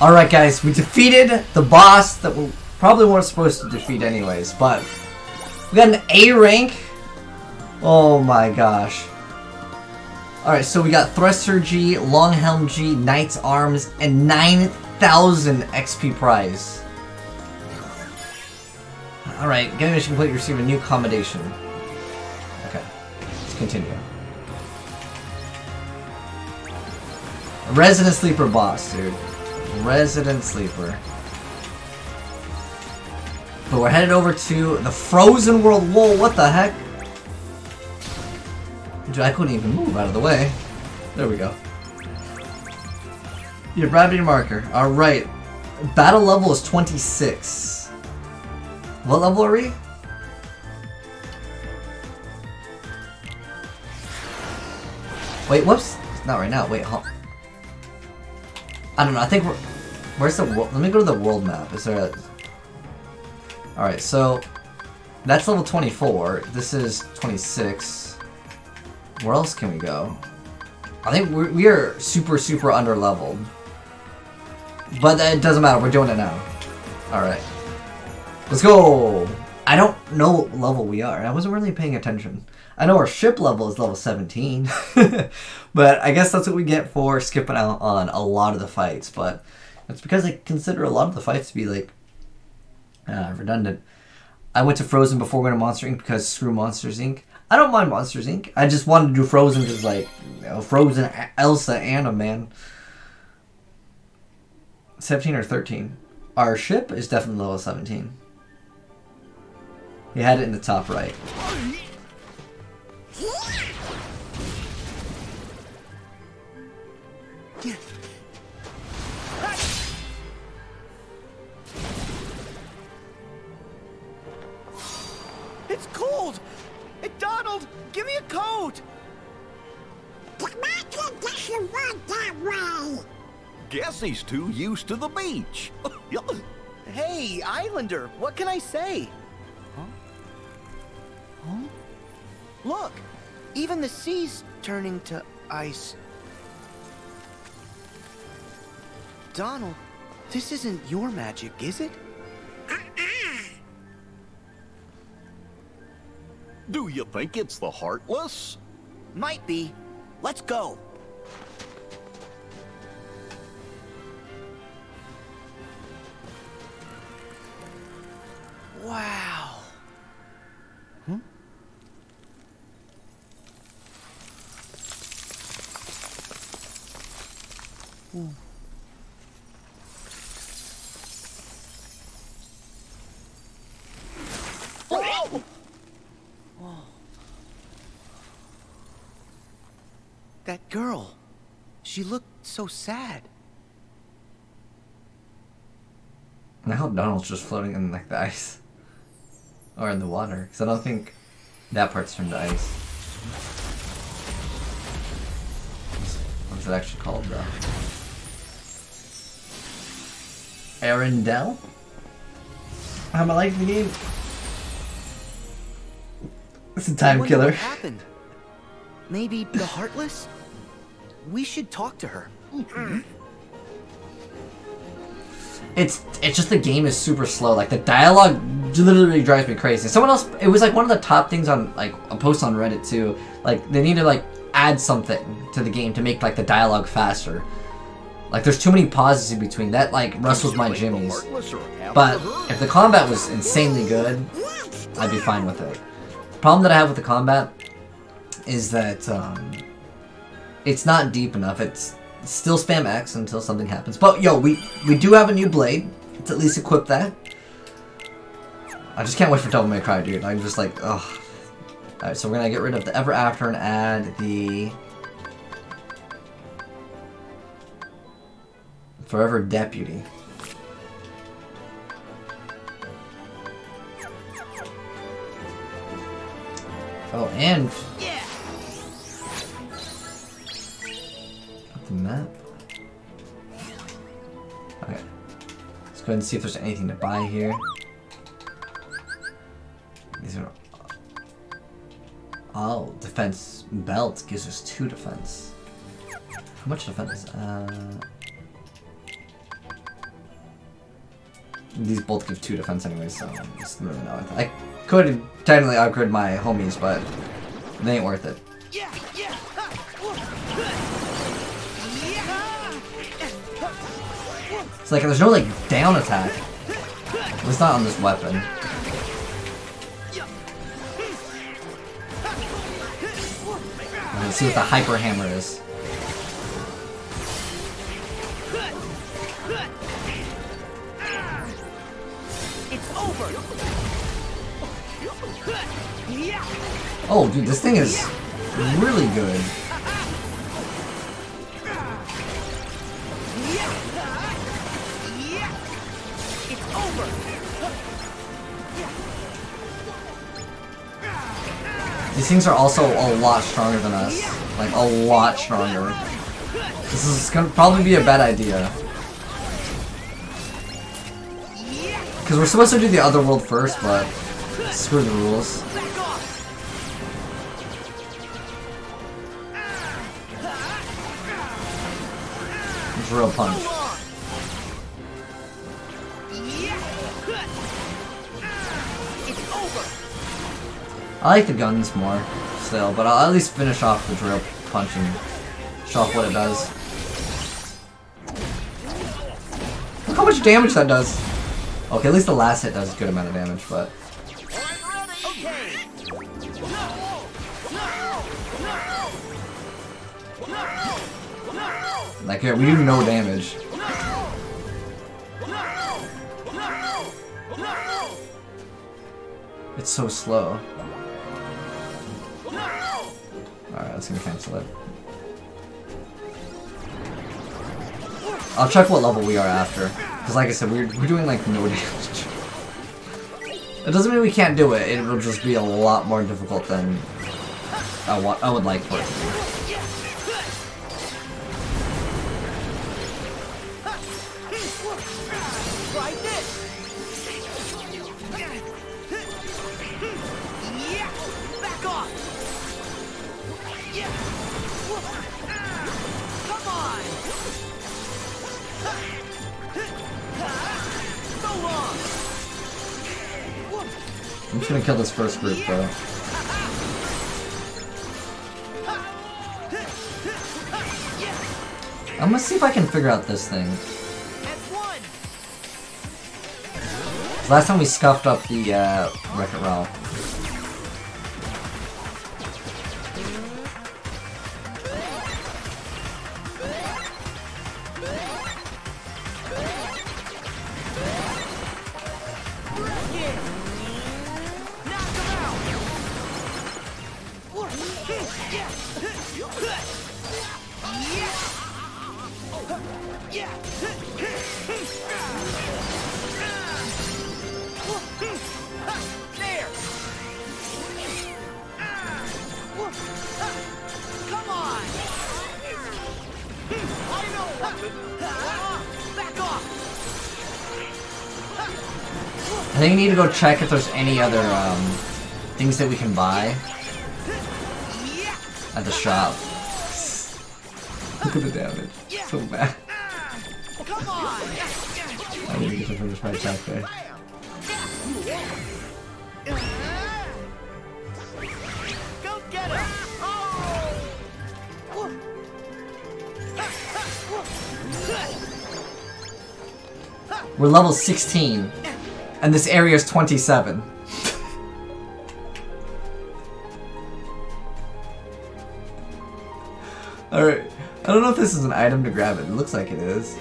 Alright guys, we defeated the boss that we probably weren't supposed to defeat anyways, but we got an A rank. Oh my gosh. Alright, so we got Thruster G, Long Helm G, Knight's Arms, and 9,000 XP prize. Alright, getting mission complete, receive a new commendation. Okay, let's continue. Resident Sleeper boss, dude. Resident Sleeper. But we're headed over to the Frozen World. Whoa, what the heck? Dude, I couldn't even move out of the way. There we go. You grabbed your marker. Alright. Battle level is 26. What level are we? Wait, whoops. Not right now. Wait, hold. I don't know. I think we're. Where's the world? Let me go to the world map. Is there a. Alright, so. That's level 24. This is 26. Where else can we go? I think we're, we are super, super under leveled. But it doesn't matter. We're doing it now. Alright. Let's go! I don't know what level we are. I wasn't really paying attention. I know our ship level is level 17. but I guess that's what we get for skipping out on a lot of the fights. But it's because I consider a lot of the fights to be like uh, redundant. I went to Frozen before going to Monster Inc. because screw Monsters Inc. I don't mind Monsters Inc. I just wanted to do Frozen because like you know, Frozen, Elsa, and Anna, man. 17 or 13. Our ship is definitely level 17. He had it in the top right. It's cold! Hey, Donald, give me a coat! Commander doesn't want that way. Guess he's too used to the beach. Hey, Islander, what can I say? Huh? Huh? Look, even the sea's turning to ice. Donald, this isn't your magic, is it? Do you think it's the Heartless? Might be. Let's go. Wow. Hmm? Ooh. Oh! That girl. She looked so sad. And I hope Donald's just floating in like the ice. Or in the water. Because I don't think that part's turned to ice. What is it actually called though? Arendelle? How am I liking the game? It's a time killer. What happened? Maybe the Heartless? We should talk to her. It's it's just the game is super slow. Like the dialogue literally drives me crazy. Someone else, it was like one of the top things on like a post on Reddit too. Like they need to like add something to the game to make like the dialogue faster. Like there's too many pauses in between. That like rustles my Do you think the jimmies. Heartless are after But if the combat was insanely good, I'd be fine with it. The problem that I have with the combat is that um, it's not deep enough. It's still spam X until something happens. But yo, we we do have a new blade. Let's at least equip that. I just can't wait for Devil May Cry, dude. I'm just like, ugh. Alright, so we're gonna get rid of the Ever After and add the Favorite Deputy. Oh, and map. Okay. Let's go ahead and see if there's anything to buy here. These are. Oh, defense belt gives us two defense. How much defense? Uh. these both give two defense anyway, so it. I could technically upgrade my homies, but they ain't worth it. It's like there's no like down attack. At least not on this weapon. Let's see what the hyper hammer is. It's over. Oh, dude, this thing is really good. These things are also a lot stronger than us. Like, a lot stronger. This is gonna probably be a bad idea. Because we're supposed to do the other world first, but screw the rules. It's. Drill punch. I like the guns more, still, but I'll at least finish off the drill punch and show off what it does. Look how much damage that does! Okay, at least the last hit does a good amount of damage, but... Like, we do no damage. It's so slow. Let's gonna cancel it. I'll check what level we are after. Because like I said, we're, we're doing like no damage. It doesn't mean we can't do it, it will just be a lot more difficult than I, want, I would like for it to be. Kill this first group though. I'm gonna see if I can figure out this thing. Last time we scuffed up the uh, Wreck-It Ralph. I think we need to go check if there's any other um, things that we can buy at the shop. Look at the damage. So bad. Come on. I need to get to finish my attack there. Go get him! We're level 16, and this area is 27. Alright, I don't know if this is an item to grab it. Looks like it is.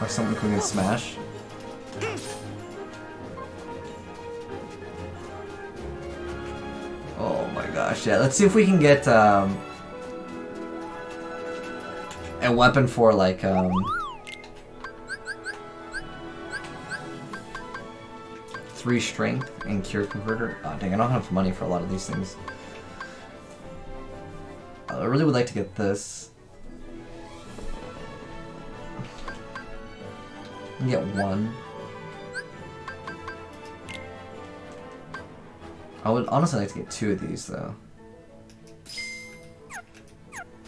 Or something we can smash. Oh my gosh, yeah. Let's see if we can get um, a weapon for like um, three strength and cure converter. Oh dang, I don't have enough money for a lot of these things. Uh, I really would like to get this. Get one. I would honestly like to get two of these though.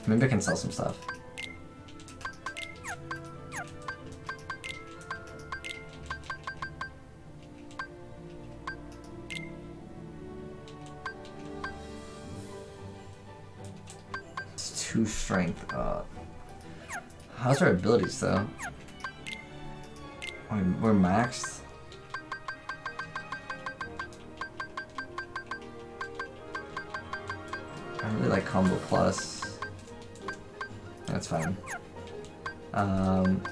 Maybe I can sell some stuff. 2 strength. Uh, how's our abilities though? Mean, we're maxed. I really like combo plus. That's fine. Um,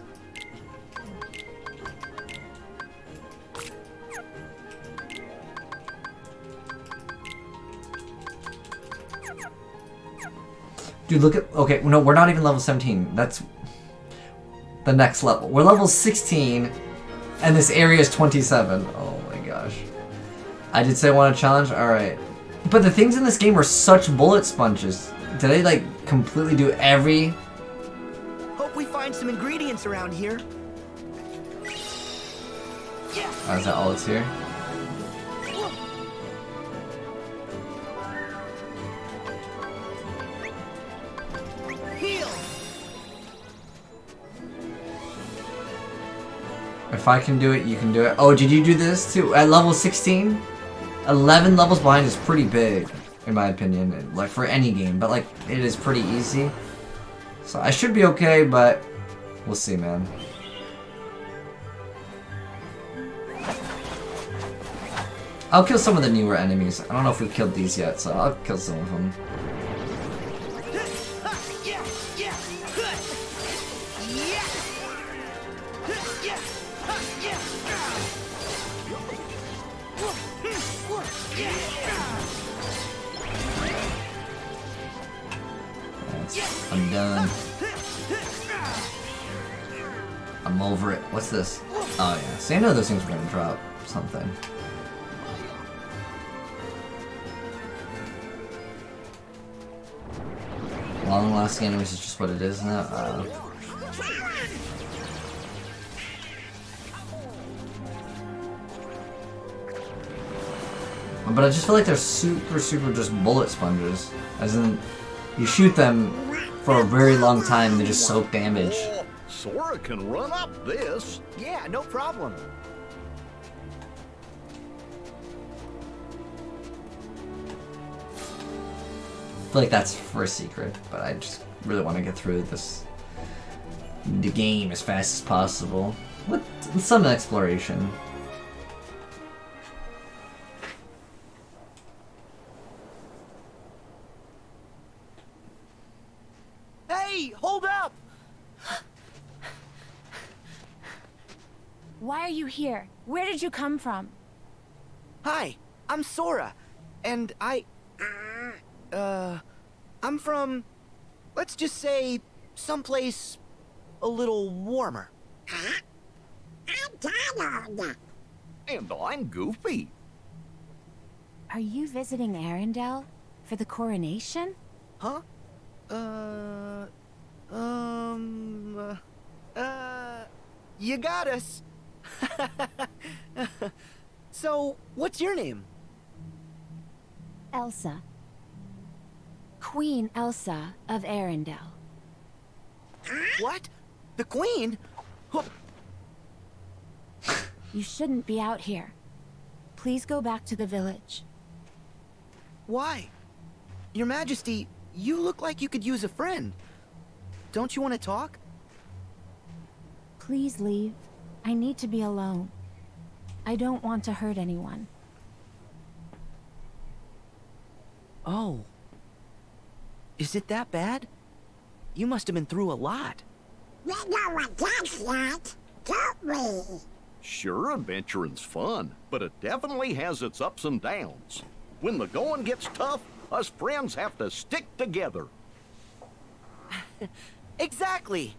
Dude, look at. Okay, no, we're not even level 17. That's the next level. We're level 16, and this area is 27. Oh my gosh. I did say I want a challenge? Alright. But the things in this game are such bullet sponges. Did they, like, completely do every. Hope we find some ingredients around here. Oh, is that all it's here? If I can do it, you can do it. Oh, did you do this too? At level 16? 11 levels behind is pretty big, in my opinion. Like, for any game. But, like, it is pretty easy. So I should be okay, but we'll see, man. I'll kill some of the newer enemies. I don't know if we've killed these yet, so I'll kill some of them. Done. I'm over it. What's this? Oh yeah. See, I know those things were gonna drop something. Long lasting enemies is just what it is now. Uh, but I just feel like they're super, super just bullet sponges. As in, you shoot them for a very long time and they just soak damage. Sora can run up this. Yeah, no problem. I feel like that's for a secret, but I just really want to get through this the game as fast as possible with some exploration. Why are you here? Where did you come from? Hi, I'm Sora, and I. Uh. I'm from. Let's just say. someplace. a little warmer. I'm Donald. And I'm Goofy. Are you visiting Arendelle for the coronation? Huh? Uh. Um. Uh. uh you got us. so, what's your name? Elsa. Queen Elsa of Arendelle. What? The Queen? You shouldn't be out here. Please go back to the village. Why? Your Majesty, you look like you could use a friend. Don't you want to talk? Please leave. I need to be alone. I don't want to hurt anyone. Oh. Is it that bad? You must have been through a lot. We know what that's like, don't we? Sure, adventuring's fun, but it definitely has its ups and downs. When the going gets tough, us friends have to stick together. Exactly.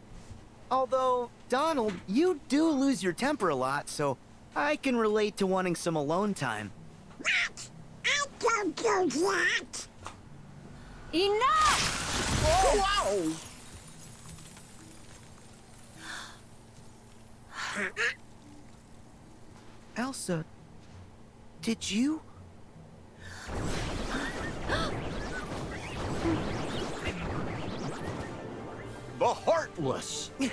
Although, Donald, you do lose your temper a lot, so I can relate to wanting some alone time. What? I don't do that. Enough! Elsa, did you? The Heartless.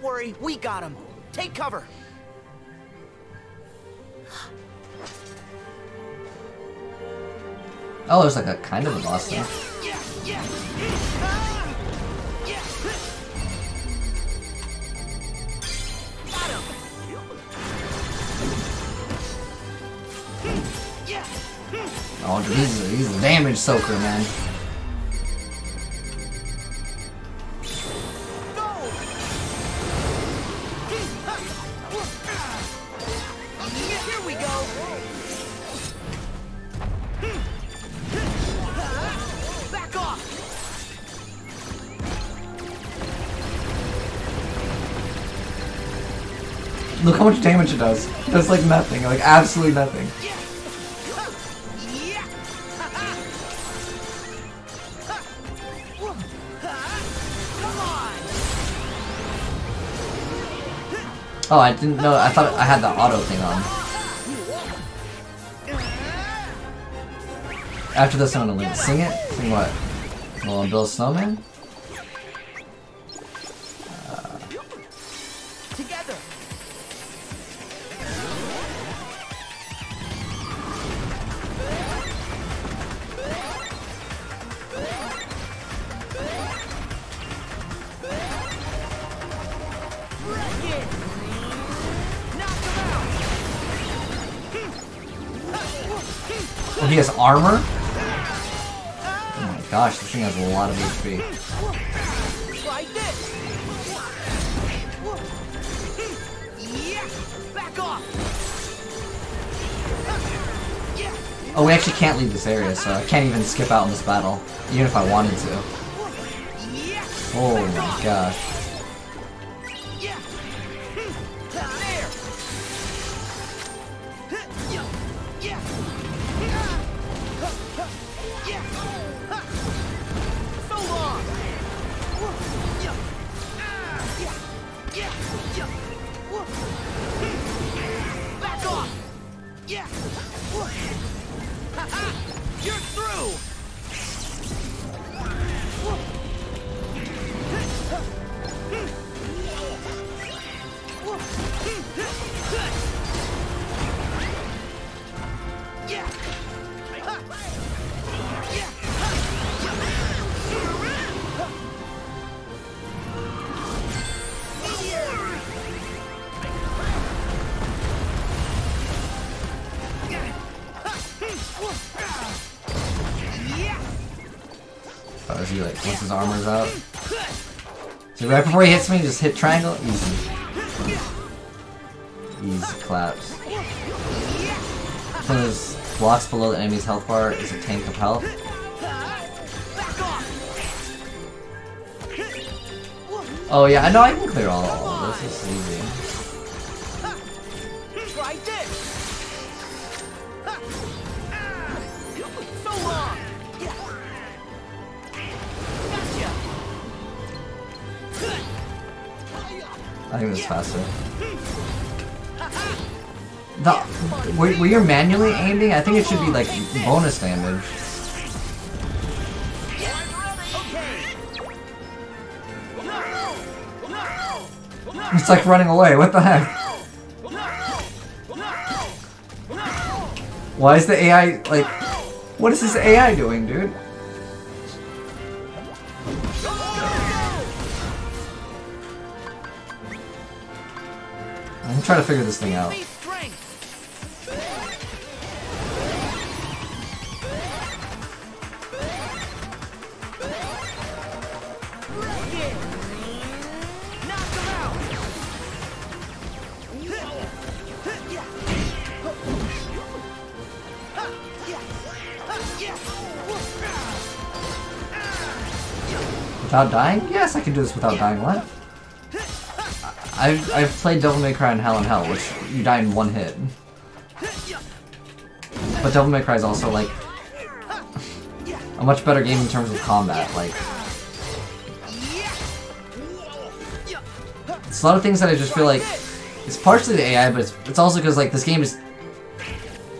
Don't worry, we got him. Take cover. Oh, there's like a kind of a boss thing. Oh, he's he's a damage soaker, man. Much damage it does. It does like nothing, like absolutely nothing. Oh, I didn't know. I thought I had the auto thing on. After this, I'm gonna sing it. Sing what? Well, Bill Snowman. Armor. Oh my gosh, this thing has a lot of HP. Oh, we actually can't leave this area, so I can't even skip out in this battle, even if I wanted to. Oh my gosh. Like once his armor's out? So right before he hits me, just hit triangle. Easy. Easy claps. Those blocks below the enemy's health bar is a tank of health. Oh yeah, I know I can clear all, all were, were you manually aiming? I think it should be like bonus damage. It's like running away. What the heck? Why is the AI like? What is this AI doing, dude? I'm trying to figure this thing out. Without dying? Yes, I can do this without dying. What? I've, I've played Devil May Cry and Hell and Hell, which you die in one hit. But Devil May Cry is also like a much better game in terms of combat. Like, it's a lot of things that I just feel like it's partially the AI, but it's, it's also because like this game is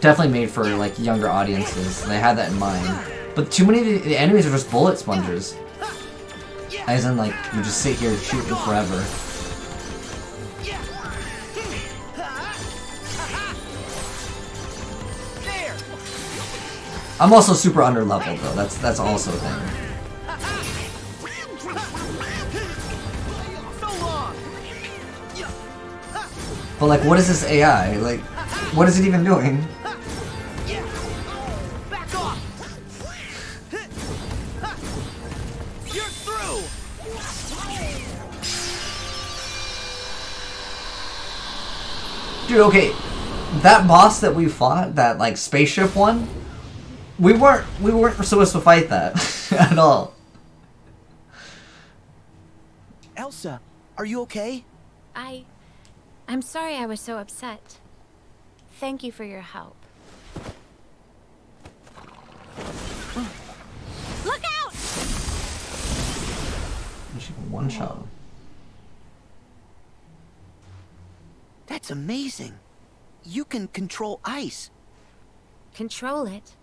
definitely made for like younger audiences. and They had that in mind. But too many of the, the enemies are just bullet spongers. As in, like, you just sit here shooting forever. I'm also super under leveled though. That's that's also a thing. But like, what is this AI? Like, what is it even doing? Dude, okay, that boss that we fought, that like spaceship one, we weren't we weren't supposed to fight that at all. Elsa, are you okay? I. I'm sorry I was so upset. Thank you for your help. Look out! She can one shot. him. That's amazing. You can control ice. Control it.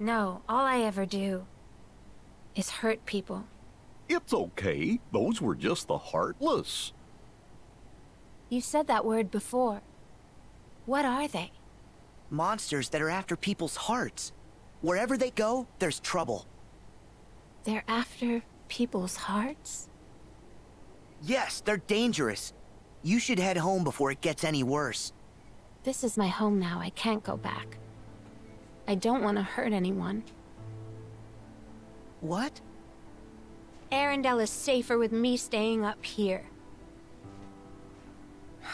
No, all I ever do is hurt people. It's okay. Those were just the heartless. You said that word before. What are they? Monsters that are after people's hearts. Wherever they go, there's trouble. They're after people's hearts? Yes, they're dangerous. You should head home before it gets any worse. This is my home now. I can't go back. I don't want to hurt anyone. What? Arendelle is safer with me staying up here.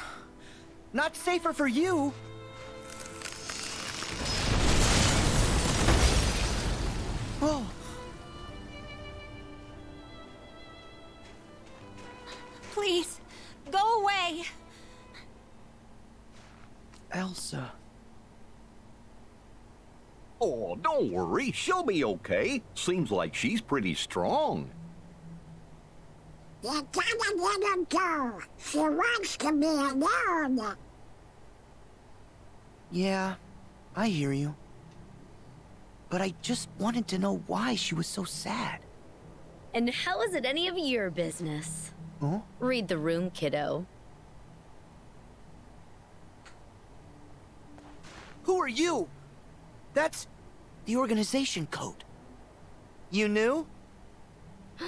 Not safer for you. Don't worry. She'll be okay. Seems like she's pretty strong. You gotta let her go. She wants to be alone. Yeah, I hear you. But I just wanted to know why she was so sad. And how is it any of your business? Huh? Read the room, kiddo. Who are you? That's the organization code. You knew?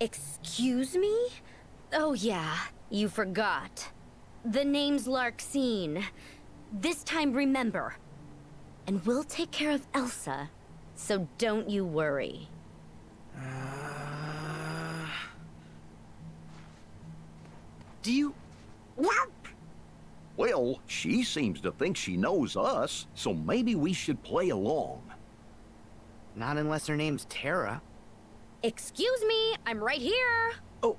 Excuse me? Oh yeah, you forgot. The name's Larxene. This time remember. And we'll take care of Elsa, so don't you worry. Uh, do you... Nope. Well, she seems to think she knows us, so maybe we should play along. Not unless her name's Tara. Excuse me, I'm right here. Oh.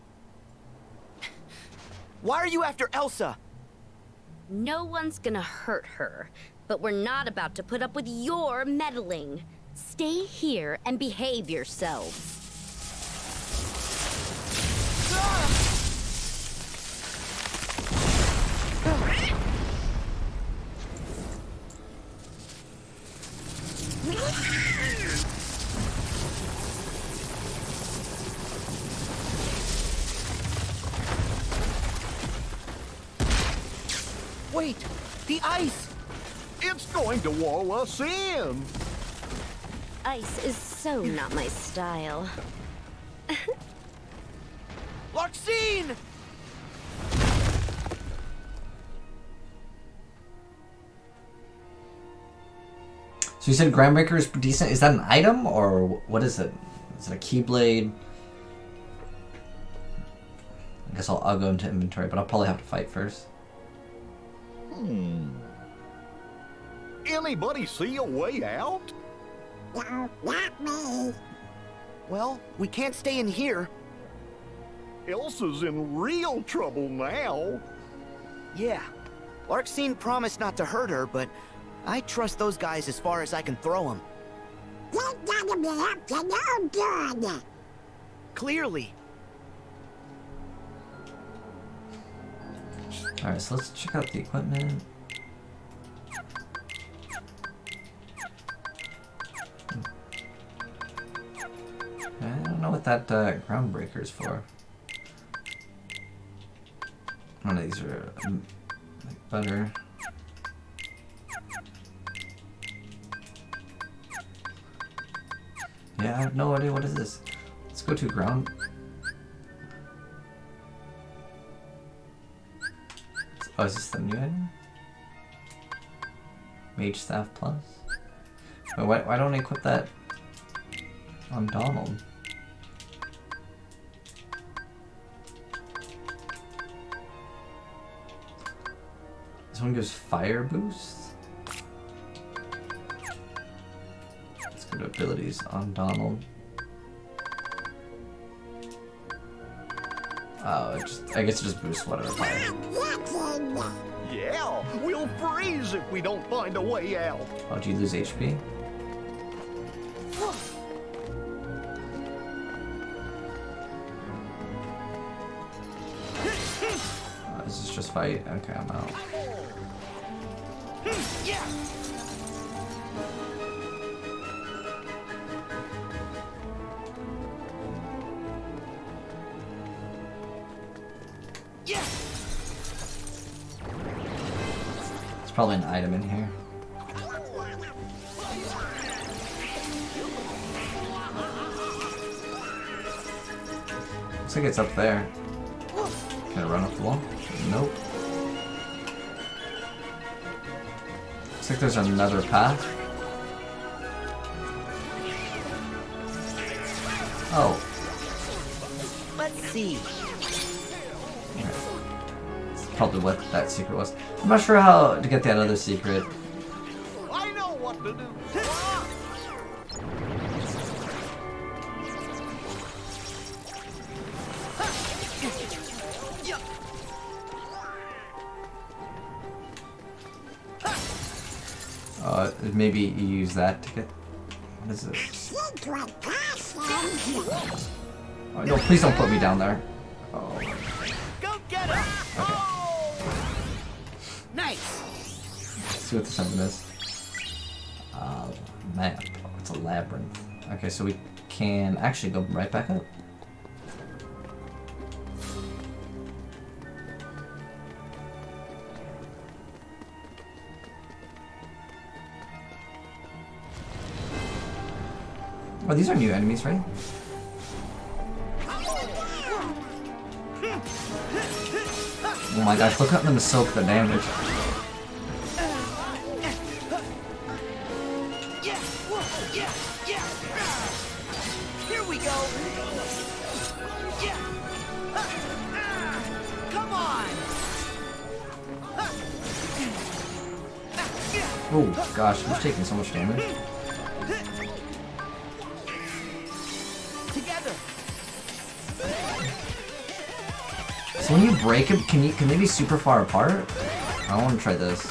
Why are you after Elsa? No one's gonna hurt her, but we're not about to put up with your meddling. Stay here and behave yourselves. Wait, wall us in. Ice is so not my style. Larxene! So you said Groundbreaker is decent. Is that an item or what is it? Is it a keyblade? I guess I'll, I'll go into inventory, but I'll probably have to fight first. Hmm. Anybody see a way out? No, not me. Well, we can't stay in here. Elsa's in real trouble now. Yeah. Larxene promised not to hurt her, but I trust those guys as far as I can throw them. You gotta be up to no good. Clearly. Alright, so let's check out the equipment. Don't know what that uh, groundbreaker is for. None of these are um, like better. Yeah, I have no idea what is this. Let's go to ground. Oh, is this the new item? Mage Staff Plus? Wait, why, why don't I equip that on Donald? This one gives fire boost? Let's go to abilities on Donald. Oh, it just, I guess it just boosts whatever fire. Yeah, we'll freeze if we don't find a way out. Oh, do you lose HP? Oh, this is just fight? Okay, I'm out. Probably an item in here. Looks like it's up there. Can I run up the wall? Nope. There's another path. Oh, Let's see. it's probably what that secret was. I'm not sure how to get that other secret. Please don't put me down there. Oh, Go get him! okay. Nice! Let's see what this something is. Uh, map. Oh, it's a labyrinth. Okay, so we can actually go right back up. Oh, these are new enemies, right? Oh my gosh, look at them to soak the damage. Yeah! Yeah! Yeah! Here we go! Yeah! Come on! Oh gosh, he's taking so much damage. So when you break them, can you can they be super far apart? I want to try this.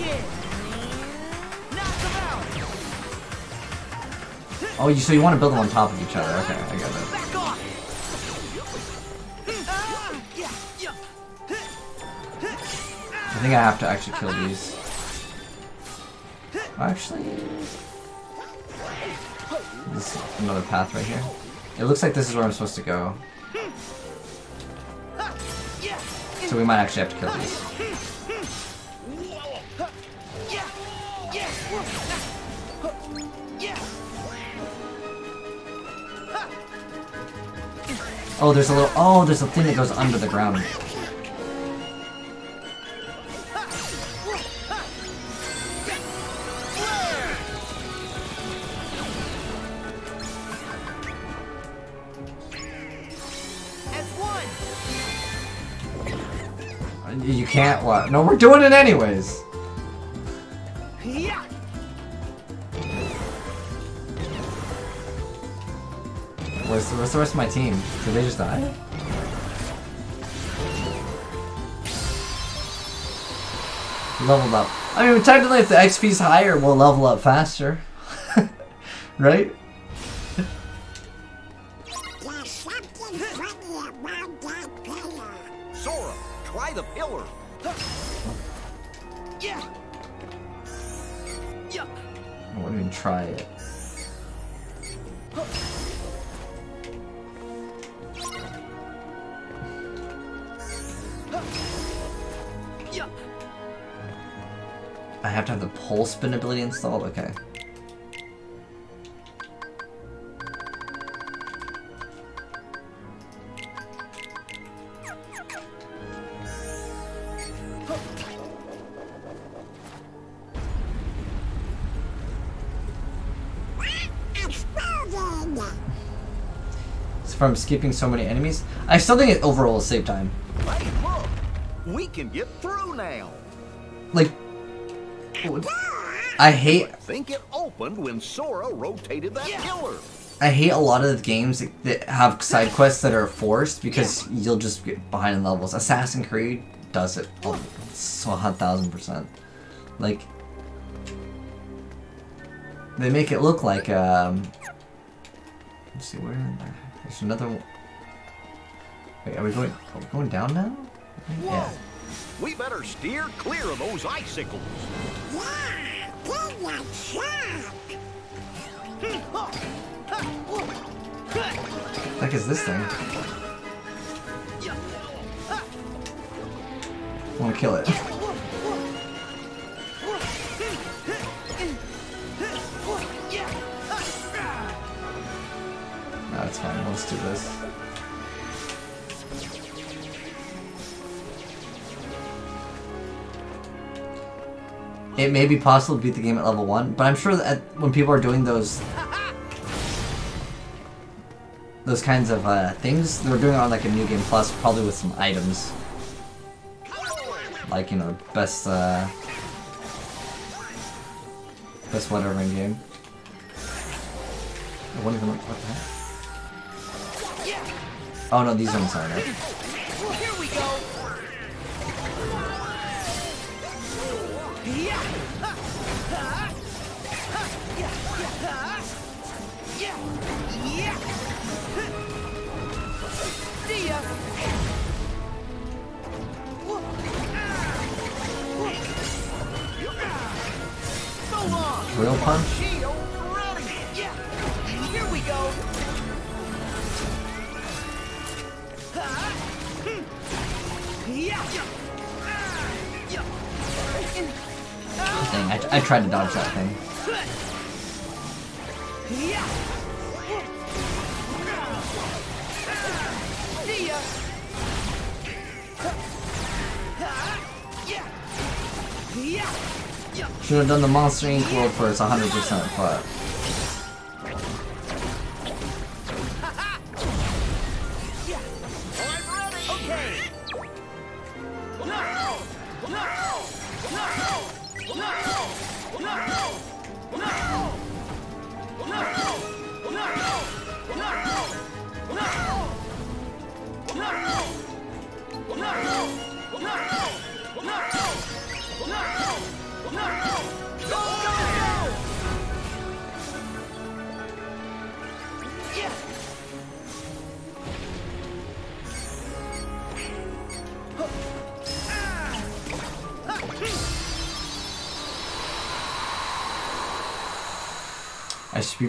It! Oh, you so you want to build them on top of each other? Okay, I got it. I think I have to actually kill these. Actually, another path right here. It looks like this is where I'm supposed to go. So we might actually have to kill these. Oh, there's a little. Oh, there's a thing that goes under the ground. Can't. No, we're doing it anyways. Yeah. Where's the, where's the rest of my team? Did they just die? Leveled up. I mean, technically, if the XP's higher, we'll level up faster. right? There's something funny about that pillar. Sora, try the pillar. I won't even try it. Yeah. whole spin ability installed? Okay. From skipping so many enemies. I still think it overall will save time. Hey, look! We can get through now. Like, I hate I think it opened when Sora rotated that killer. I hate a lot of the games that- that have side quests that are forced because you'll just get behind in levels. Assassin's Creed does it oh, so a thousand percent. Like they make it look like um. Let's see where there's another. one. Wait, are we going? Are we going down now? Yeah. We better steer clear of those icicles. Yeah, good shot! The heck is this thing? I want to kill it. Let's do this. It may be possible to beat the game at level 1, but I'm sure that when people are doing those those kinds of uh, things, they're doing it on like a new game plus, probably with some items. Like, you know, best, uh, best whatever in game. I wonder what the heck? Oh no, these ones aren't. Here we go. Real punch? Dang, I, I tried to dodge that thing. Should have done the Monster Inc. world first, 100%, but...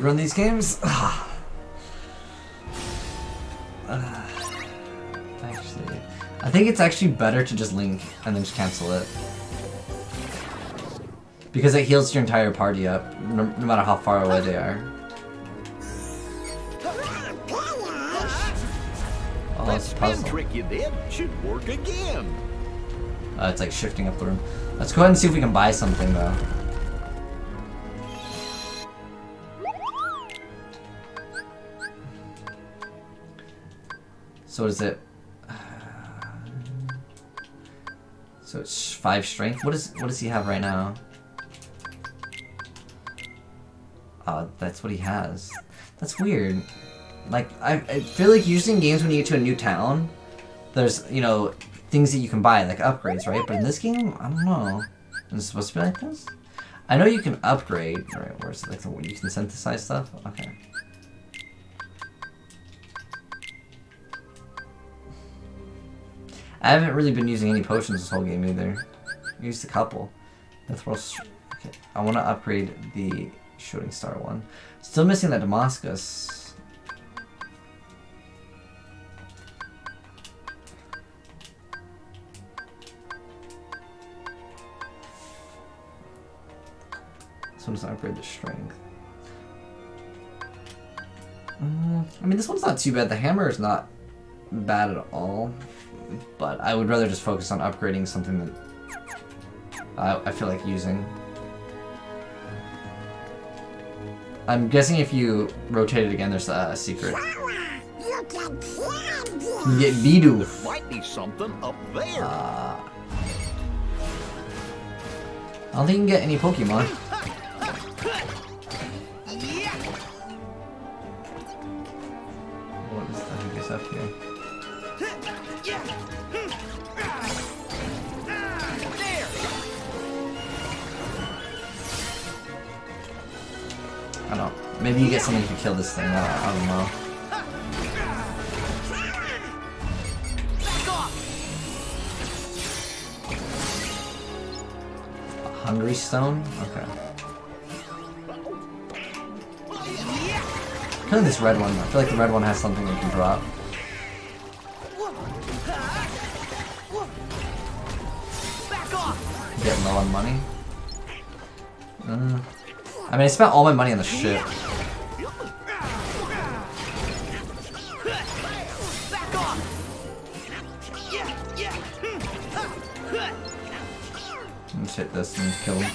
Speedrun these games? Uh, actually, I think it's actually better to just link and then just cancel it. Because it heals your entire party up, no, no matter how far away they are. Oh, that it's a spin puzzle. trick you did should work again. Uh, it's like shifting up the room. Let's go ahead and see if we can buy something though. So what is it? So it's five strength. What is what does he have right now? Oh, that's what he has. That's weird. Like I, I feel like usually in games when you get to a new town, there's you know things that you can buy like upgrades, right? But in this game, I don't know. Is it supposed to be like this? I know you can upgrade. Right, where's like the you can synthesize stuff? Okay. I haven't really been using any potions this whole game either. I used a couple. Mithril. Okay, I want to upgrade the shooting star one. Still missing that Damascus. This one doesn't upgrade the strength. Mm, I mean, this one's not too bad. The hammer is not bad at all, but I would rather just focus on upgrading something that I, I feel like using. I'm guessing if you rotate it again, there's a, secret. You can climb You get Bidoof. Might be something up there. Uh, I don't think you can get any Pokemon. Maybe you get something to kill this thing. I don't, know. Hungry Stone? Okay. Kind of this red one. I feel like the red one has something it can drop. Getting low on money. Uh, I mean, I spent all my money on the ship. Kill him.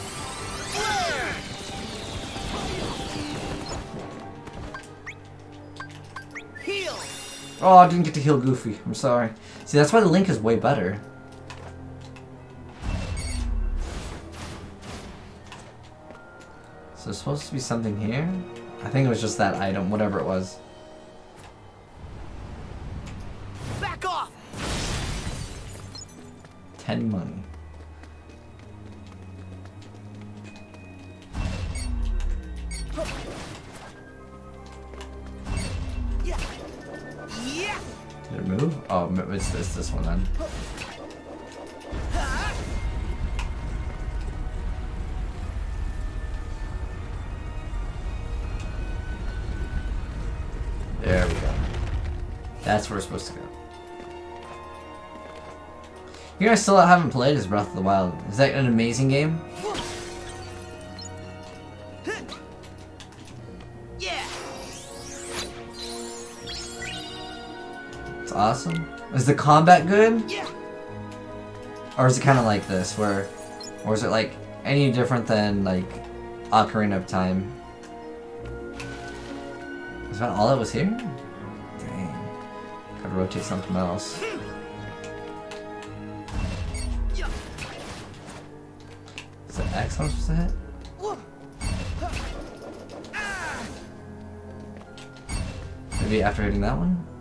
Oh, I didn't get to heal Goofy. I'm sorry. See, that's why the Link is way better. So there's supposed to be something here? I think it was just that item, whatever it was. It's this, this one then. There we go. That's where we're supposed to go. You guys still haven't played is Breath of the Wild. Is that an amazing game? Yeah. It's awesome. Is the combat good? Yeah. Or is it kind of like this, where, or is it like any different than like Ocarina of Time? Is that all that was here? Dang. Gotta rotate something else. Is that X I'm supposed to hit? Maybe after hitting that one?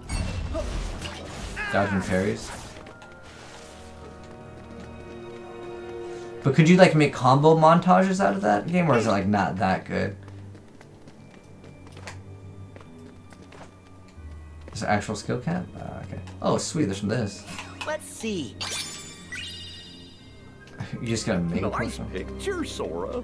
Dodging fairies. But could you like make combo montages out of that game, or is it like not that good? Is there actual skill cap? Uh, okay. Oh, sweet. There's this. Let's see. You just gotta make nice picture, Sora.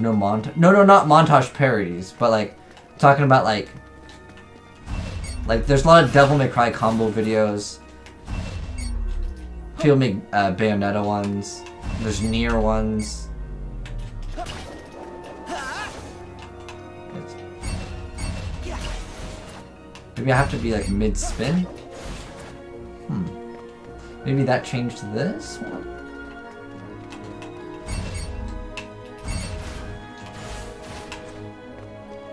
No montage. No, no, not montage parodies, but like talking about like like there's a lot of Devil May Cry combo videos. People make uh, Bayonetta ones. There's NieR ones. Maybe I have to be like mid spin. Hmm. Maybe that changed this one.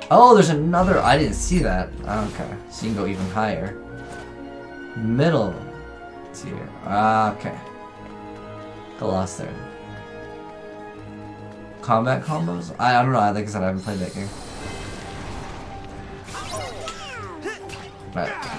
Oh, there's another. I didn't see that. Okay, so you can go even higher. Middle tier. Ah, Okay. Got lost there. Combat combos? I, I don't know. Like I said, I haven't played that game. Right.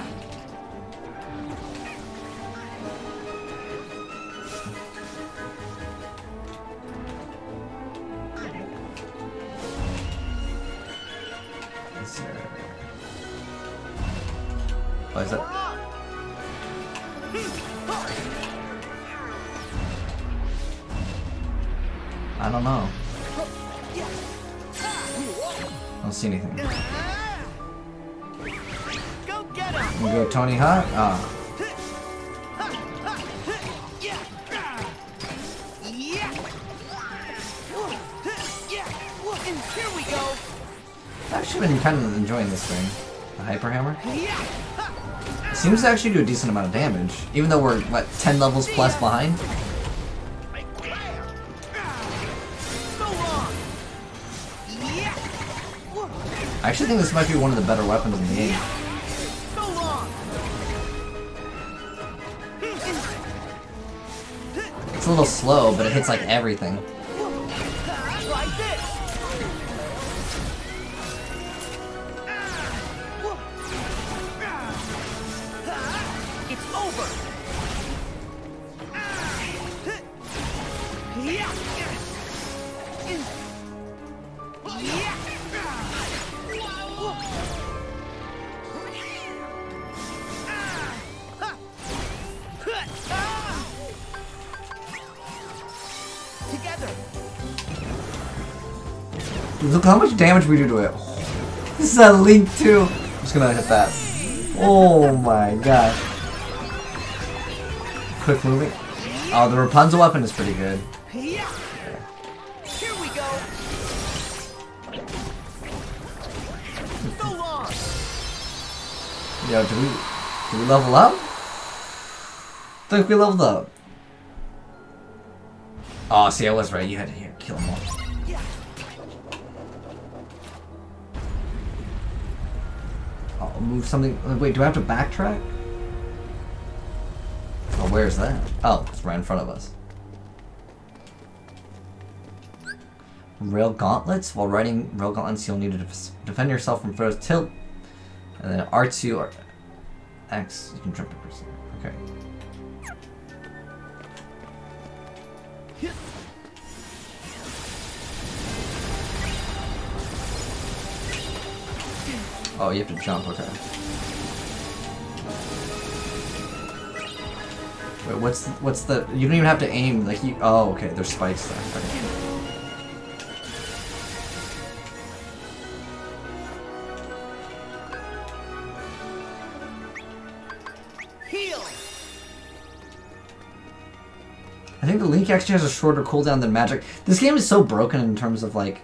Seems to actually do a decent amount of damage, even though we're, what, 10 levels plus behind? I actually think this might be one of the better weapons in the game. It's a little slow, but it hits like everything. How much damage we do to it. This is a Link too. I'm just gonna hit that. Oh my gosh. Quick moving. Oh, the Rapunzel weapon is pretty good. Here we go. Yo, do we do we level up? think we leveled up. Oh, see, I was right. You had to kill all. Move something. Wait, do I have to backtrack? Oh, where's that? Oh, it's right in front of us. Rail gauntlets. While riding rail gauntlets, you'll need to def- defend yourself from foes. Tilt, and then R2 or X. You can jump to person. Okay. Oh, you have to jump. Okay. Wait, what's the, what's the? You don't even have to aim. Like you. Oh, okay. There's spikes there. Okay. I think the Link actually has a shorter cooldown than Magic. This game is so broken in terms of like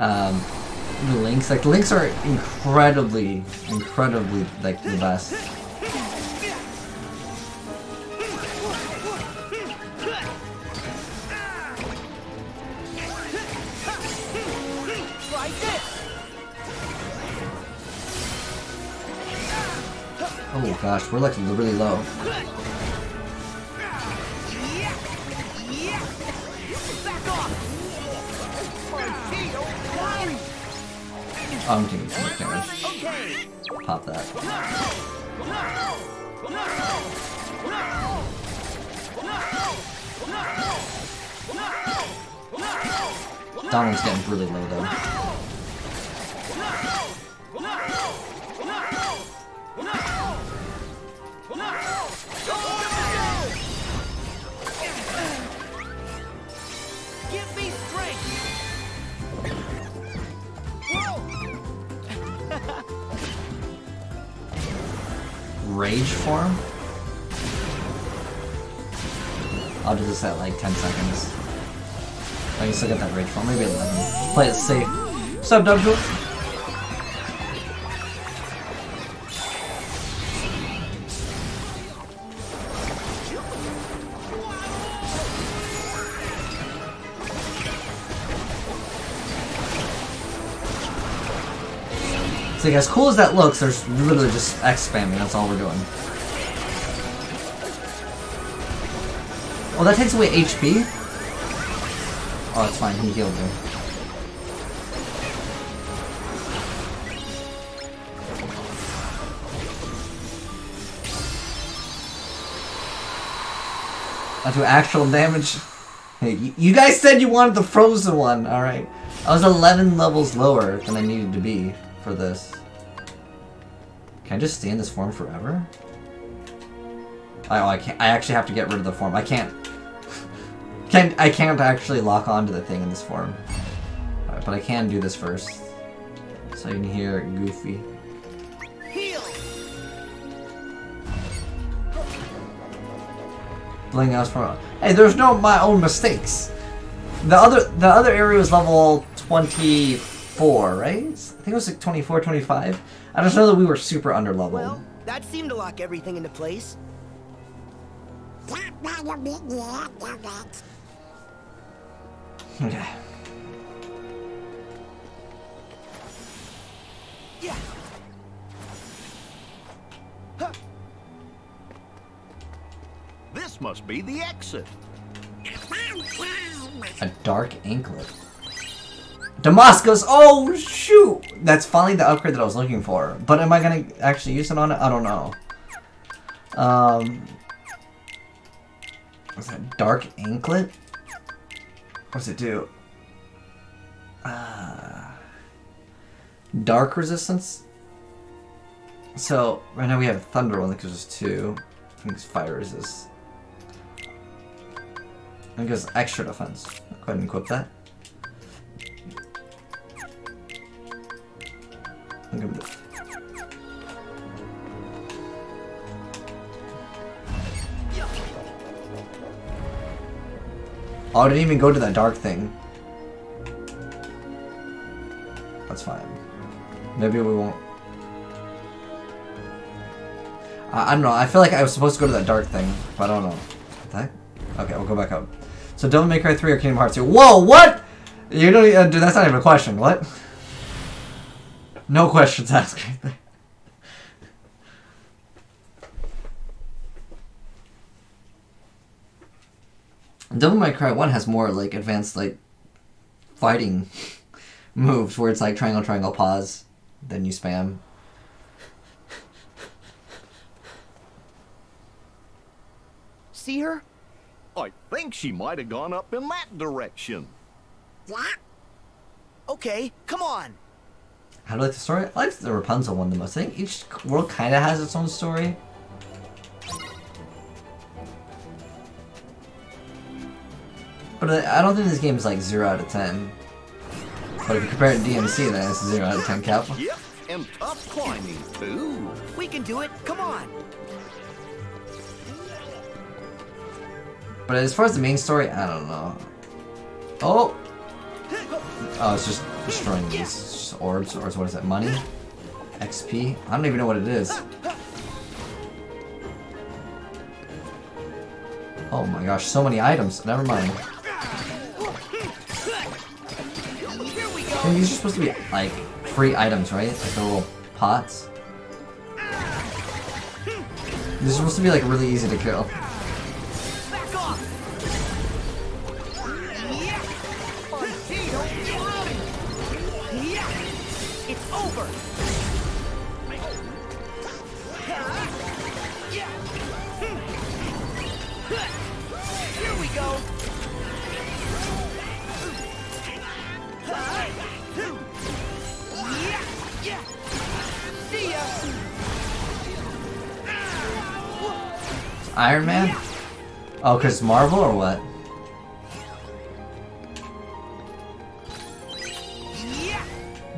um, the links. Like the links are incredibly, incredibly like the best. Oh gosh, we're like really low. I'm taking much damage. Pop that. Donald's getting really low though. Rage form? I'll do this at like 10 seconds. I can still get that rage form, maybe 11. Just play it safe. What's up, Dub like, as cool as that looks, there's literally just X spamming, that's all we're doing. Oh, that takes away HP? Oh, it's fine, he healed me. I do actual damage. Hey, you, you guys said you wanted the frozen one, alright. I was 11 levels lower than I needed to be for this. Can I just stay in this form forever? I, oh, I can't. I actually have to get rid of the form. I can't. Can't. I can't actually lock onto the thing in this form. Alright, but I can do this first. So you can hear Goofy. Heal. Bling us from. Hey, there's no my own mistakes. The other the other area was level 24 24, right? I think it was like 24, 25. I just know that we were super under leveled. Well, that seemed to lock everything into place. That might have been the end of it. Okay. Yeah. Huh. This must be the exit. A dark anklet. Damascus! Oh, shoot! That's finally the upgrade that I was looking for. But am I gonna actually use it on it? I don't know. Um... What's that? Dark anklet? What's it do? Uh, dark resistance? So, right now we have thunder one that gives us two. I think it's fire resist. Think it's extra defense. Go ahead and equip that. Gonna- Oh, I didn't even go to that dark thing. That's fine. Maybe we won't. I, I don't know. I feel like I was supposed to go to that dark thing, but I don't know. What the heck? Okay, we'll go back up. So Devil May Cry 3 or Kingdom Hearts 2. Whoa, what? You don't uh, dude, that's not even a question. What? No questions asked. Devil May Cry 1 has more like advanced like fighting moves where it's like triangle triangle pause then you spam. See her? I think she might have gone up in that direction. What? Okay, come on. How do I like the story? I like the Rapunzel one the most. I think each world kind of has its own story. But I I don't think this game is like 0 out of 10. But if you compare it to DMC, then it's 0 out of 10 cap. Yep, and tough climbing, too. We can do it. Come on. But as far as the main story, I don't know. Oh! Oh, it's just destroying these orbs, or what is that? money? XP? I don't even know what it is. Oh my gosh, so many items. Never mind. Hey, these are supposed to be, like, free items, right? Like the little pots. These are supposed to be, like, really easy to kill. Iron Man? Oh, because Marvel or what?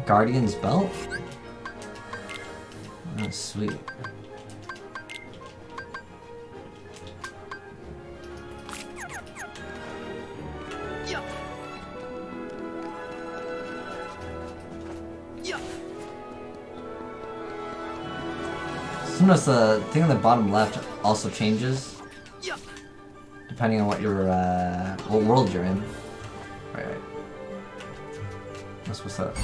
Guardian's belt? Oh, sweet. Sometimes the thing on the bottom left also changes depending on what your uh, what world you're in. Right, right. That's what's up.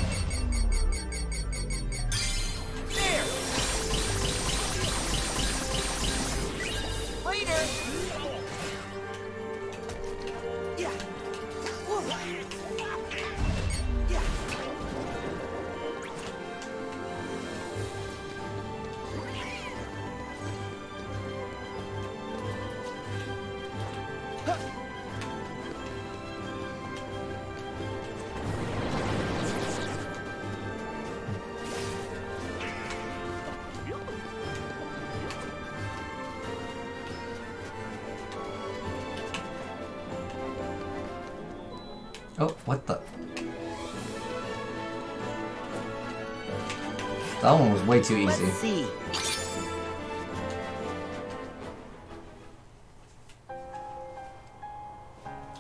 Too easy. Let's see.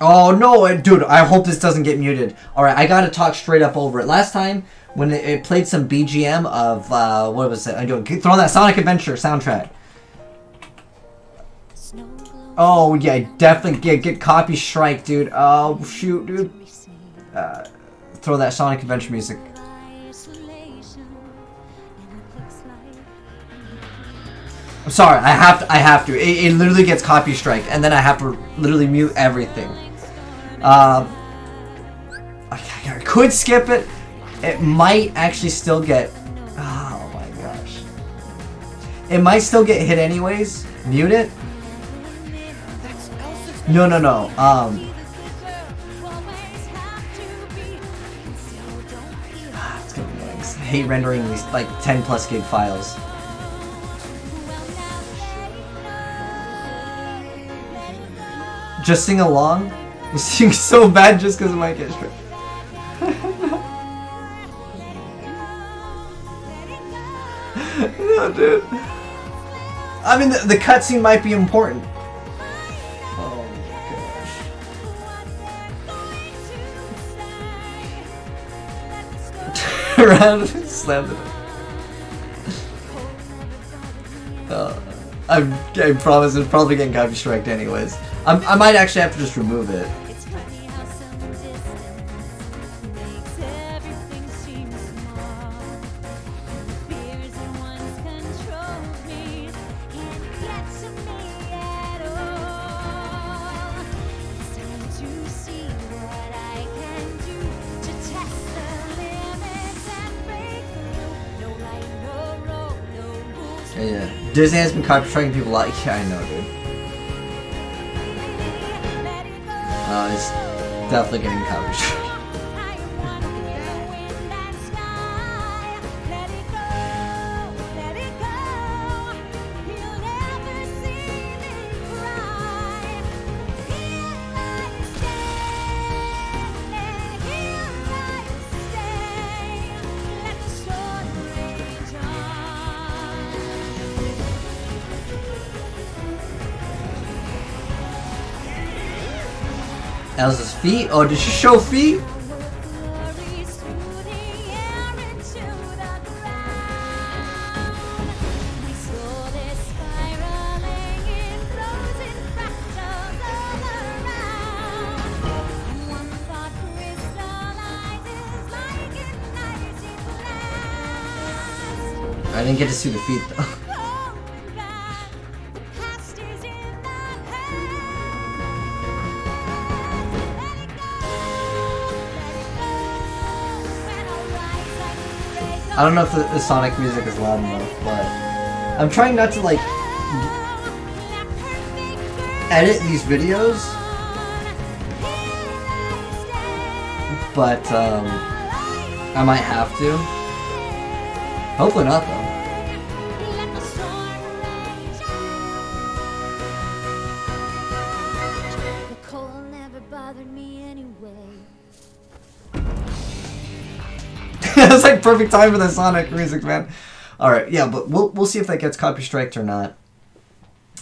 Oh no, dude! I hope this doesn't get muted. All right, I gotta talk straight up over it. Last time when it, it played some BGM of uh, what was it? I do throw on that Sonic Adventure soundtrack. Oh yeah, definitely get get copy strike, dude. Oh shoot, dude. Uh, throw that Sonic Adventure music. Sorry, I have to. I have to. It, it literally gets copy strike, and then I have to literally mute everything. Um, I, could skip it. It might actually still get. Oh my gosh. It might still get hit anyways. Mute it. No, no, no. Um. ah, It's gonna be. I hate rendering these like 10 plus gig files. Just sing along? You sing so bad just because it might get straight. no, dude. I mean, the, the cutscene might be important. Oh. Around slammed it. Uh, I'm, I promise it's probably getting copy striked anyways. I'm, I might actually have to just remove it. Yeah. Disney has been copy striking people a lot. Yeah, I know, dude. Uh, it's definitely getting copy feet? Oh, did she show feet? I didn't get to see the feet though. I don't know if the, the Sonic music is loud enough, but I'm trying not to like edit these videos, but um, I might have to. Hopefully not though. Perfect time for the Sonic music, man. All right, yeah, but we'll we'll see if that gets copy striked or not.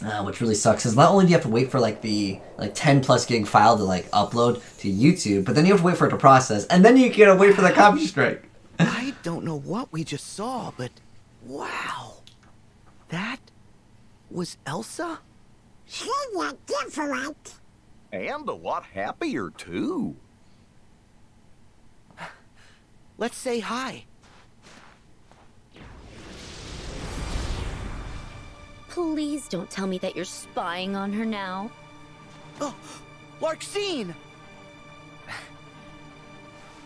Uh, which really sucks is not only do you have to wait for like the like 10 plus gig file to like upload to YouTube, but then you have to wait for it to process, and then you gotta wait for the copy strike. I don't know what we just saw, but wow. That was Elsa? She not different. And a lot happier, too. Let's say hi. Please don't tell me that you're spying on her now. Oh, Larxene!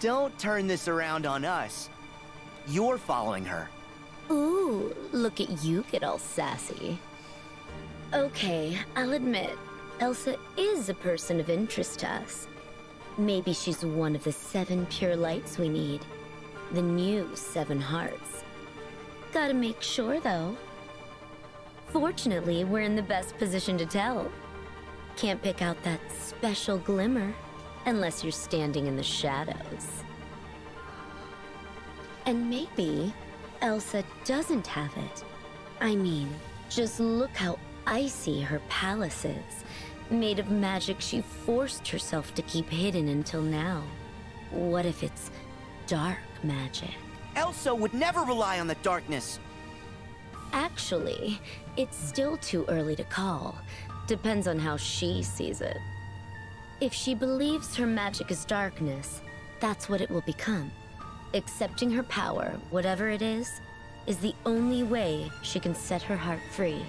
Don't turn this around on us. You're following her. Ooh, look at you get all sassy. Okay, I'll admit, Elsa is a person of interest to us. Maybe she's one of the seven pure lights we need. The new seven hearts. Gotta make sure, though. Fortunately, we're in the best position to tell. Can't pick out that special glimmer unless you're standing in the shadows. And maybe Elsa doesn't have it. I mean, just look how icy her palace is. Made of magic she forced herself to keep hidden until now. What if it's dark magic? Elsa would never rely on the darkness. Actually, it's still too early to call. Depends on how she sees it. If she believes her magic is darkness, that's what it will become. Accepting her power, whatever it is, is the only way she can set her heart free.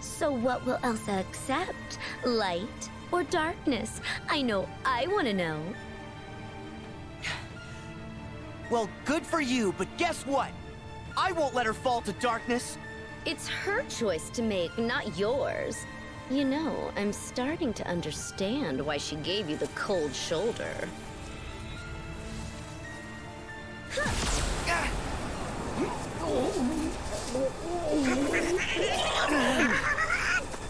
So what will Elsa accept? Light or darkness? I know I want to know. Well, good for you, but guess what? I won't let her fall to darkness. It's her choice to make, not yours. You know, I'm starting to understand why she gave you the cold shoulder.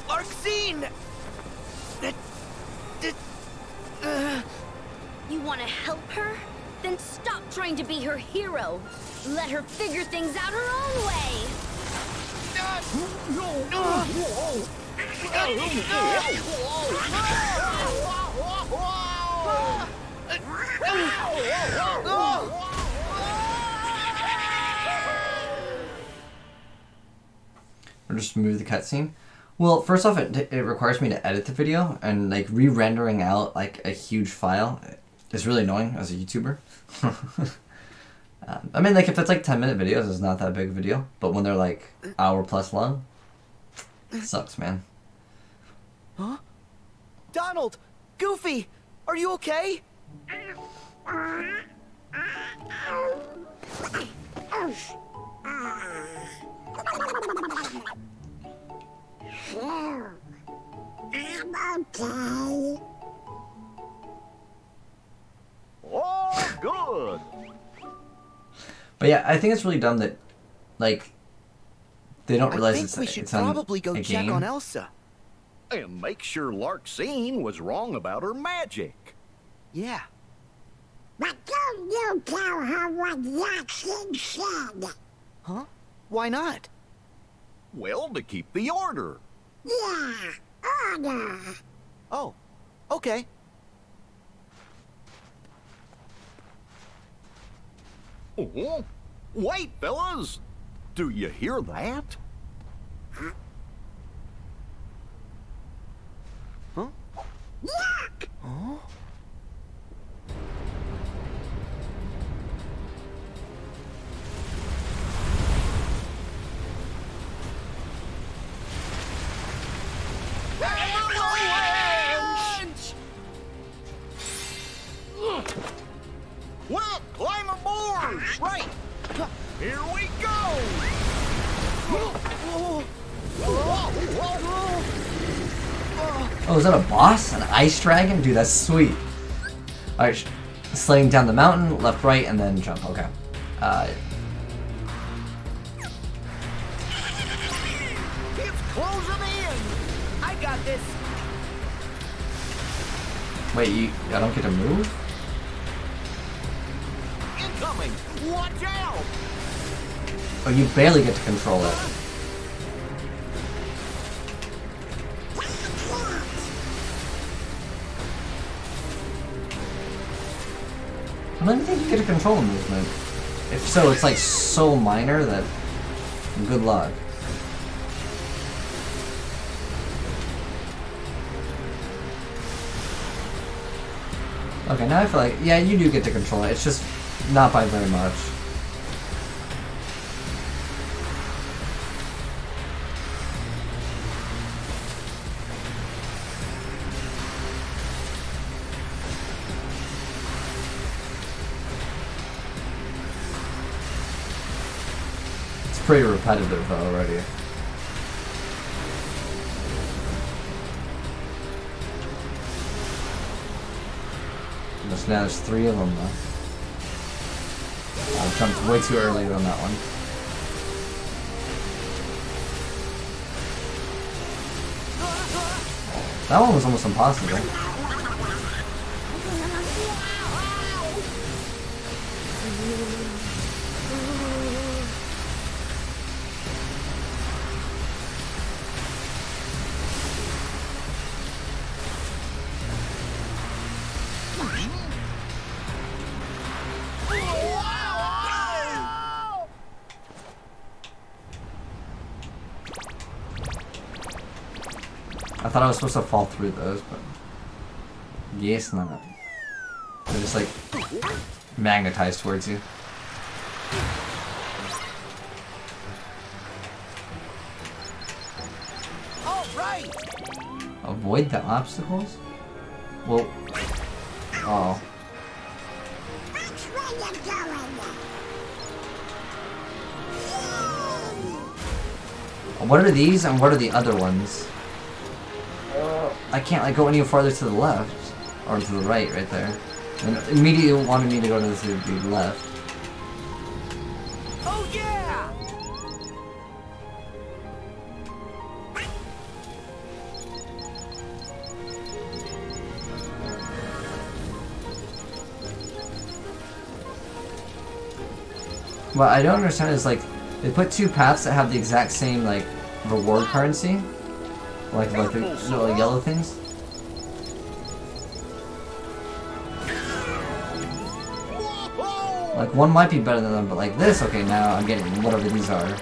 Larxene! Uh. You want to help her? Then stop trying to be her hero. Let her figure things out her own way. Or just remove the cutscene. Well, first off, it, it requires me to edit the video, and like re-rendering out like a huge file is really annoying as a YouTuber. um, I mean, like if it's like ten minute videos, it's not that big of a deal. But when they're like hour plus long, it sucks, man. Donald! Goofy! Are you okay? Phew. I'm okay. Oh, good. But yeah, I think it's really dumb that like they don't realize I realize think it's we should it's on probably go a check game. on Elsa. And make sure Larxene was wrong about her magic. Yeah. But don't you tell her what Larxene said. Huh? Why not? Well, to keep the order. Yeah, order. Oh, okay. Oh, wait, fellas. Do you hear that? Look! Well, Right. Here we go! Oh, is that a boss? An ice dragon? Dude, that's sweet. Alright, slaying down the mountain, left, right, and then jump. Okay. Uh, It's closing in! I got this! wait, you? I don't get to move? Incoming! Watch out! Oh, you barely get to control it. I don't think you get to control the movement. If so, it's like so minor that good luck. Okay, now I feel like, yeah, you do get to control it. It's just not by very much. It's pretty repetitive though already. There's now there's three of them though. Jumped way too early on that one. That one was almost impossible. Supposed to fall through those, but yes, not. They're just like magnetized towards you. All right. Avoid the obstacles? Well, oh. Which way you going? What are these and what are the other ones? I can't like go any farther to the left or to the right, right there. And immediately wanted me to go to the, the left. Oh yeah. What I don't understand is like they put two paths that have the exact same like reward currency, like like the yellow things. Like one might be better than them, but like this, okay, now I'm getting whatever these are.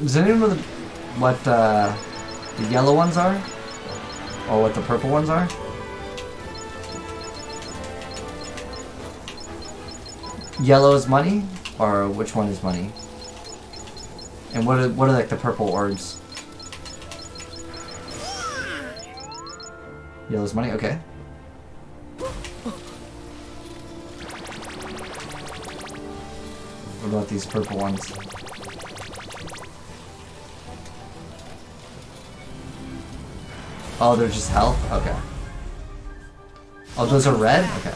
Does anyone know the, what uh, the yellow ones are, or what the purple ones are? Yellow is money, or which one is money? And what are what are like the purple orbs? Yellow's money. Okay. What about these purple ones? Oh, they're just health? Okay. Oh, those are red? Okay.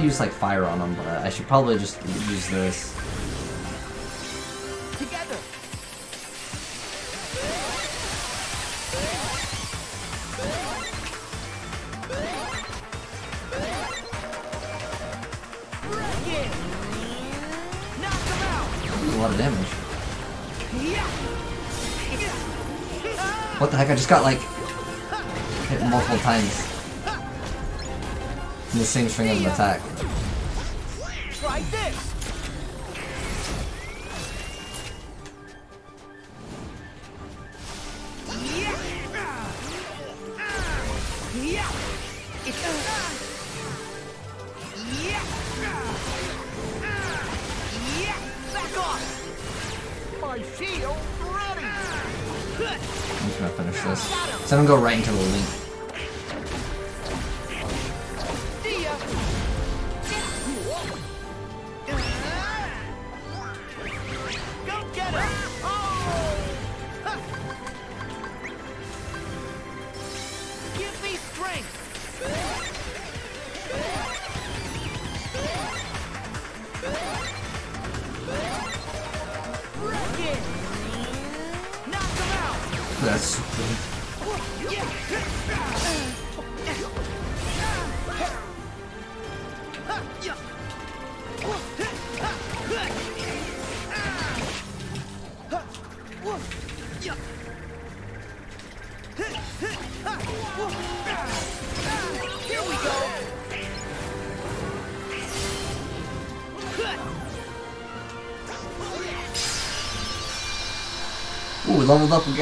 Want to use like fire on them, but I should probably just use this. Together. Wreck it. Knock them out. A lot of damage. What the heck? I just got like hit multiple times in the same string of an attack. Try this. Yeah. Yeah. Yeah. Yeah. Back off. My shield ready. I'm just gonna finish this. So I don't go right into the link.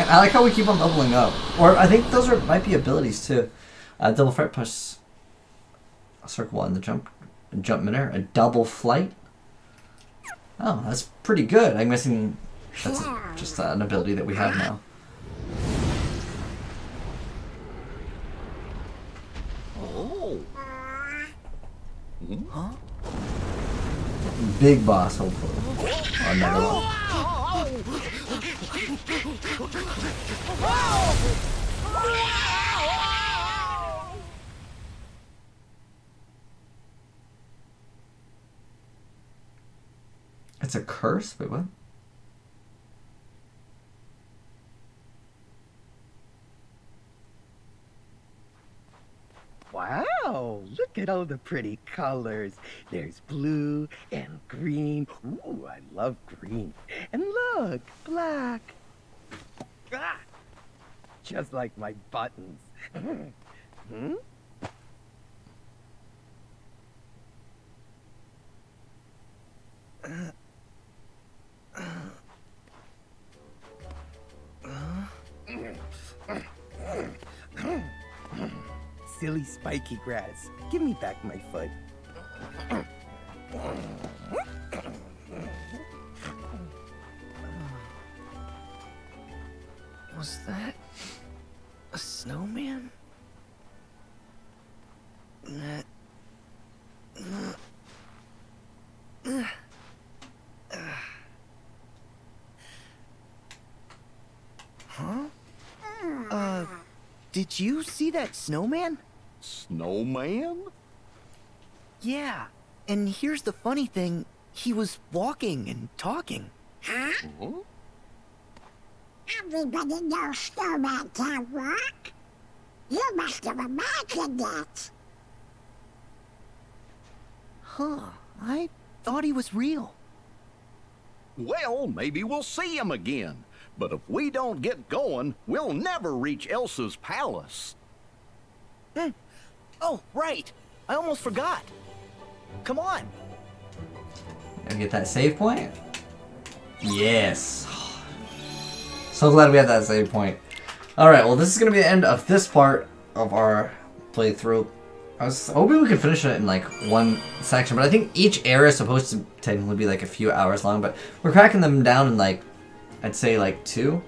I like how we keep on leveling up. Or I think those are might be abilities too. Uh, double flight plus circle one, the jump jump midair, a double flight. Oh, that's pretty good. I'm guessing That's just uh, an ability that we have now. Oh. Big boss, hopefully. Or another one. It's a curse? Wait, what? Wow, look at all the pretty colors. There's blue and green. Ooh, I love green. And look, black. Ah, just like my buttons. hmm? Silly spiky grass. Give me back my foot. Was that a snowman? Nah. Nah. Huh? Uh, did you see that snowman? Snowman? Yeah. And here's the funny thing he was walking and talking. Huh? Huh? Everybody knows Snowman can't walk. You must have imagined that. Huh. I thought he was real. Well, maybe we'll see him again. But if we don't get going, we'll never reach Elsa's palace. Hmm. Oh, right. I almost forgot. Come on. Gotta get that save point? Yes. So glad we had that save point. Alright, well this is gonna be the end of this part of our playthrough. I was hoping we could finish it in like one section, but I think each area is supposed to technically be like a few hours long, but we're cracking them down in like, I'd say like two.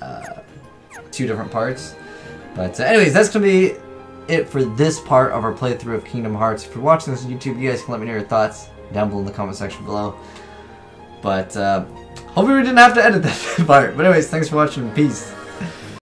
Uh, two different parts. But uh, anyways, that's gonna be it for this part of our playthrough of Kingdom Hearts. If you're watching this on YouTube, you guys can let me know your thoughts down below in the comment section below. But uh, hopefully we didn't have to edit that part. But anyways, thanks for watching. Peace.